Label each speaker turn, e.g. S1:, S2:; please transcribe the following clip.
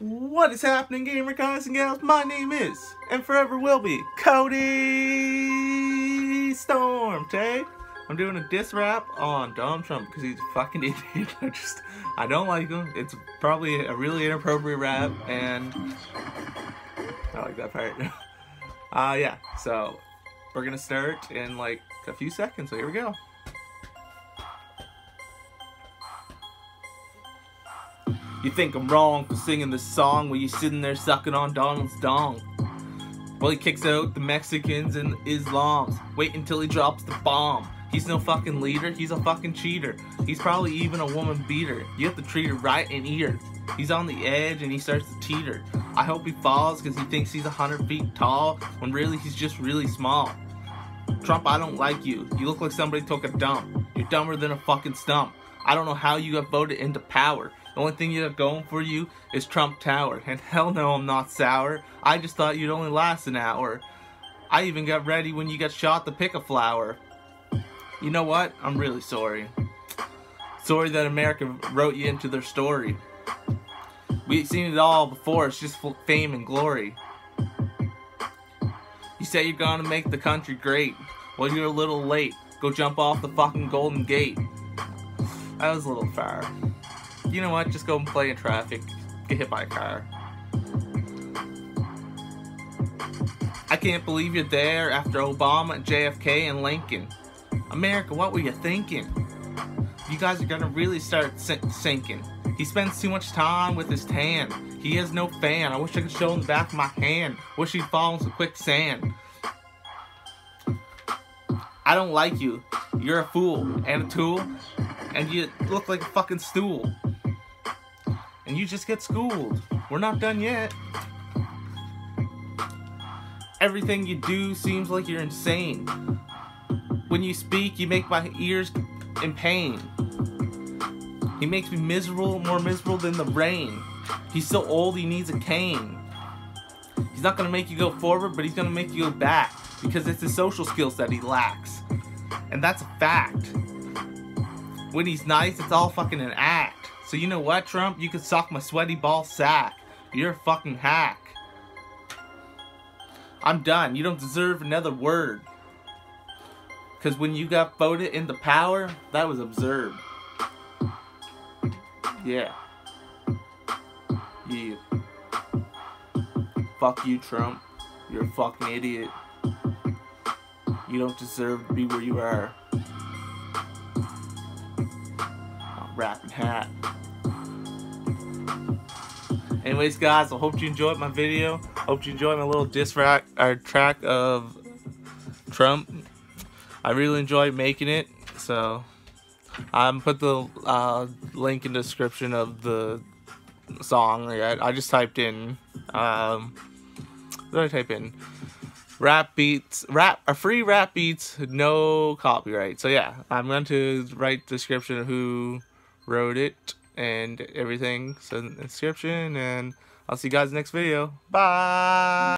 S1: What is happening, gamer guys and gals? My name is, and forever will be, Cody Storm. Today, I'm doing a diss rap on Donald Trump because he's a fucking idiot. I just, I don't like him. It's probably a really inappropriate rap, and I like that part. uh, yeah, so we're gonna start in like a few seconds, so here we go. You think I'm wrong for singing this song while you're sitting there sucking on Donald's dong. Well, he kicks out the Mexicans and Islams. Wait until he drops the bomb. He's no fucking leader, he's a fucking cheater. He's probably even a woman beater. You have to treat her right and eat her. He's on the edge and he starts to teeter. I hope he falls because he thinks he's 100 feet tall when really he's just really small. Trump, I don't like you. You look like somebody took a dump. You're dumber than a fucking stump. I don't know how you got voted into power. The only thing you have going for you is Trump Tower. And hell no, I'm not sour. I just thought you'd only last an hour. I even got ready when you got shot to pick a flower. You know what? I'm really sorry. Sorry that America wrote you into their story. We've seen it all before. It's just fame and glory. You say you're gonna make the country great. Well, you're a little late. Go jump off the fucking Golden Gate. That was a little far you know what, just go and play in traffic, get hit by a car. I can't believe you're there after Obama, JFK, and Lincoln. America, what were you thinking? You guys are gonna really start sinking. He spends too much time with his tan. He has no fan. I wish I could show him the back of my hand. Wish he'd fall into quicksand. I don't like you. You're a fool and a tool, and you look like a fucking stool and you just get schooled. We're not done yet. Everything you do seems like you're insane. When you speak, you make my ears in pain. He makes me miserable, more miserable than the rain. He's so old, he needs a cane. He's not gonna make you go forward, but he's gonna make you go back because it's his social skills that he lacks. And that's a fact. When he's nice, it's all fucking an act. So you know what, Trump? You can suck my sweaty ball sack. You're a fucking hack. I'm done. You don't deserve another word. Because when you got voted into power, that was absurd. Yeah. Yeah. Fuck you, Trump. You're a fucking idiot. You don't deserve to be where you are. rapping hat. Anyways, guys, I hope you enjoyed my video. Hope you enjoyed my little diss track, or track of Trump. I really enjoyed making it, so I'm put the uh, link in the description of the song. I, I just typed in. Um, what did I type in? Rap beats, rap, a free rap beats, no copyright. So yeah, I'm going to write description of who wrote it and everything. So the description and I'll see you guys next video. Bye!